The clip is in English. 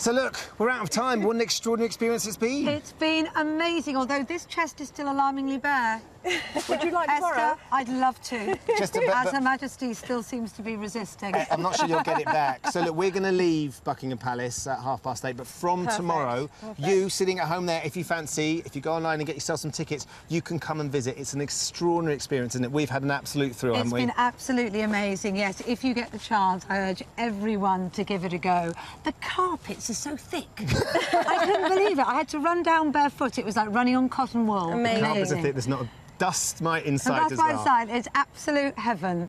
So look, we're out of time. What an extraordinary experience it's been. It's been amazing, although this chest is still alarmingly bare. Would you like to Esther, borrow? I'd love to. Just a bit, As Her Majesty still seems to be resisting. I'm not sure you'll get it back. So look, we're going to leave Buckingham Palace at half past eight, but from Perfect. tomorrow, you sitting at home there, if you fancy, if you go online and get yourself some tickets, you can come and visit. It's an extraordinary experience, isn't it? We've had an absolute thrill, It's haven't we? It's been absolutely amazing, yes. If you get the chance, I urge everyone to give it a go. The carpets are so thick. I couldn't believe it. I had to run down barefoot. It was like running on cotton wool. Amazing. Carpets are thick. There's not a dust And inside that's as my well. side. It's absolute heaven.